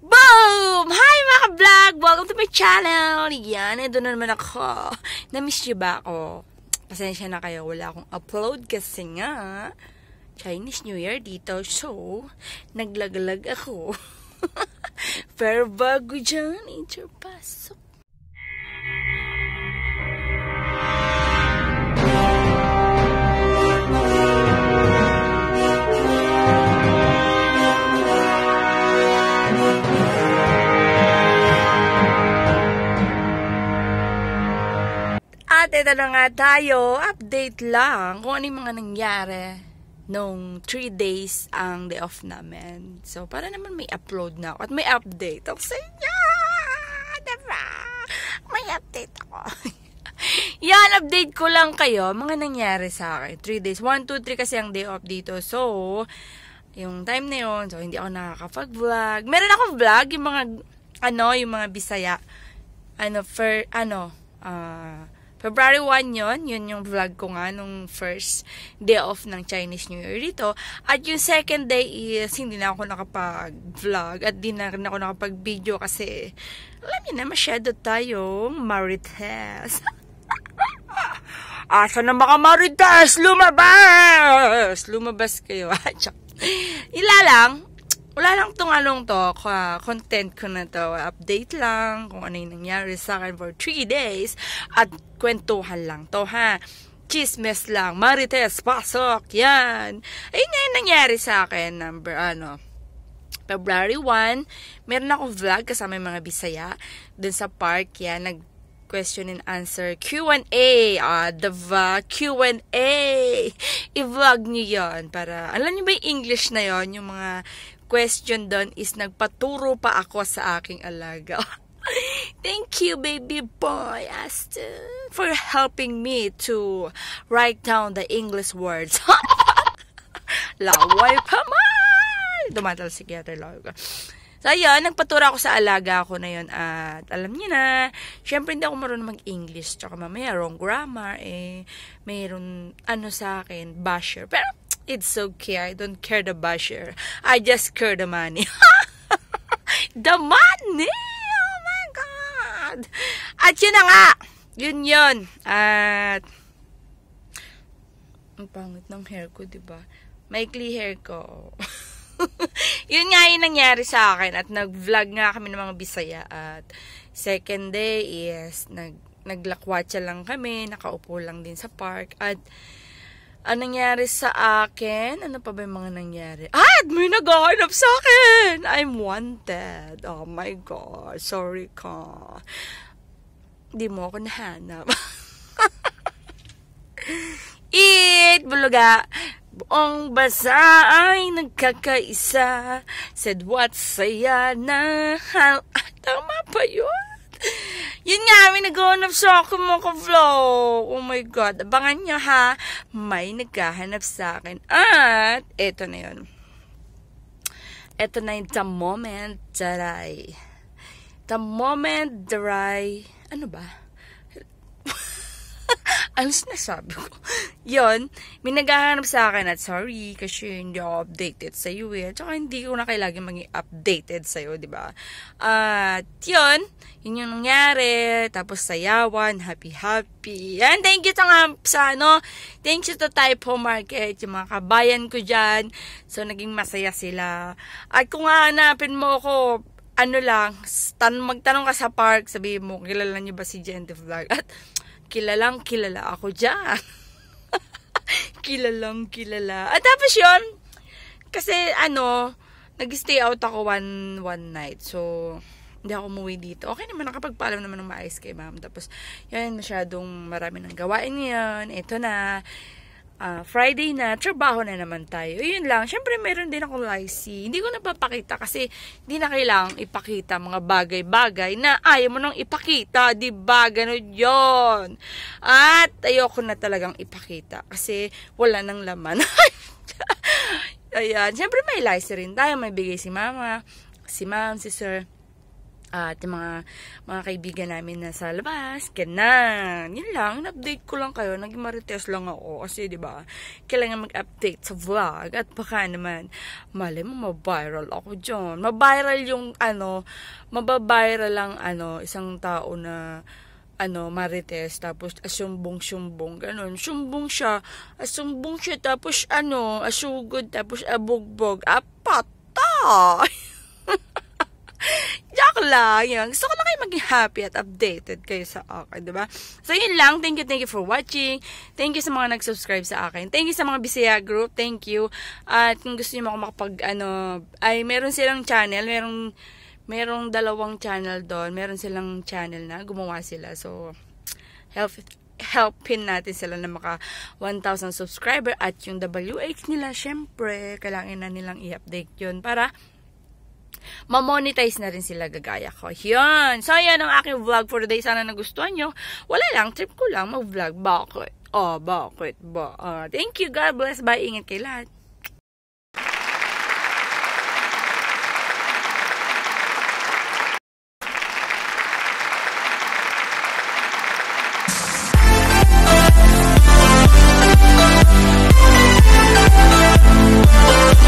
Boom! Hi mga vlog! Welcome to my channel! Yan, ito na naman ako. Na-miss niyo ba ako? Pasensya na kayo, wala akong upload kasi nga Chinese New Year dito. So, naglaglag ako. Pero bago dyan, interpasok. At ito na nga tayo, update lang kung ano yung mga nangyari nung 3 days ang day off namin. So, para naman may upload na ako at may update ako sa inyo. Diba? May update ako. Yan, update ko lang kayo, mga nangyari sa akin. 3 days. 1, 2, 3 kasi ang day off dito. So, yung time na yun, so hindi ako nakakapag-vlog. Meron akong vlog, yung mga, ano, yung mga bisaya. Ano, for, ano, ah, uh, February 1 yon yun yung vlog ko nga nung first day off ng Chinese New Year dito. At yung second day is hindi na ako nakapag-vlog at di na rin ako nakapag-video kasi alam niyo na masyado tayong marites. Asa na mga marites? Lumabas! Lumabas kayo. Ila lang, wala lang tong anong to, content ko na to, update lang kung ano yung nangyari sa akin for 3 days at kwentuhan lang to ha. Chismes lang, marites, pasok, yan. Ayun nga yung nangyari sa akin, number ano, February 1, meron akong vlog kasama yung mga Bisaya dun sa park, yan, nag question and answer. Q&A ah diba? Q&A i-vlog niyo yon para alam niyo ba yung English na yon yung mga question doon is nagpaturo pa ako sa aking alaga. Thank you, baby boy, Aston, for helping me to write down the English words. Laway pa man! Dumatal si Kiyate Laway So, ayun, nagpaturo ako sa alaga ko na yun. At alam niyo na, syempre hindi ako marunong mag-English. Tsaka mamaya, wrong grammar. Eh, mayroon, ano sa akin, basher. Pero, It's okay. I don't care the basher. I just care the money. the money! Oh my God! At yun na nga! Yun yun. At, ang pangit ng hair ko, di ba? Maikli hair ko. yun nga yung nangyari sa akin. At nag-vlog nga kami ng mga Bisaya. At second day is nag naglakwatsa lang kami. Nakaupo lang din sa park. At ang nangyari sa akin, ano pa ba yung mga nangyari? Ah, may naghahanap sa akin! I'm wanted. Oh my God. Sorry ka. Hindi mo ako nahanap. Eat, buluga. Buong basa ay nagkakaisa. Said what saya na. Ah, tama pa yun? Yun nga, may naghahanap sa akin mga vlog Oh my God. Abangan nyo ha. May naghahanap sa akin. At, eto na yun. Eto na yung the moment I, the moment I, ano ba? ano sinasabi ko? Yon, may naghahanap sa akin at sorry kasi hindi ako updated sa iyo eh. Tsaka hindi ko na kailangan maging updated sa iyo, di ba? At yon, yun yung nangyari. Tapos sayawan, happy-happy. And thank you to nga sa ano, thank you to Typo Market, yung mga kabayan ko dyan. So, naging masaya sila. At kung hanapin mo ako, ano lang, tan magtanong ka sa park, sabihin mo, kilala niyo ba si Gente Vlog? At kilalang kilala ako dyan. kilalang kilala. At tapos yun, kasi ano, nag-stay out ako one, one night. So, hindi ako umuwi dito. Okay naman, nakapagpaalam naman ng maayos kay ma'am. Tapos, yan, masyadong marami ng gawain ngayon. Ito na, uh, Friday na, trabaho na naman tayo. Yun lang. Siyempre, meron din ako lycee. Hindi ko napapakita kasi hindi na kailangang ipakita mga bagay-bagay na ayaw mo nang ipakita. Ba? Ganun yun. At ayoko na talagang ipakita kasi wala nang laman. Ayan. Siyempre, may lycee rin tayo. May bigay si mama, si ma'am, si sir at yung mga, mga kaibigan namin na sa labas, ganan. Yun lang, update ko lang kayo. Naging marites lang ako. Kasi, di ba kailangan mag-update sa vlog. At baka naman, mali mo, mabiral ako dyan. Mabiral yung, ano, mababiral lang, ano, isang tao na, ano, marites, tapos asumbong-sumbong, ganun. Sumbong siya, asumbong siya, tapos ano, asugod, tapos abugbog, apata! Joke lang. Yan. Gusto ko lang kayo maging happy at updated kayo sa akin, di ba? So, yun lang. Thank you, thank you for watching. Thank you sa mga nag-subscribe sa akin. Thank you sa mga Bisaya group. Thank you. At kung gusto niyo ako makapag, ano, ay, meron silang channel. Merong, merong dalawang channel doon. Meron silang channel na. Gumawa sila. So, help helpin natin sila na maka 1,000 subscriber at yung WH nila, syempre, kailangan na nilang i-update yun para mamonetize na rin sila gagaya ko. Yun. So, yan ang aking vlog for today. Sana nagustuhan nyo. Wala lang. Trip ko lang mag-vlog. Bakit? Oh, bakit ba? Uh, thank you. God bless. Bye. Ingat kay lahat. Oh,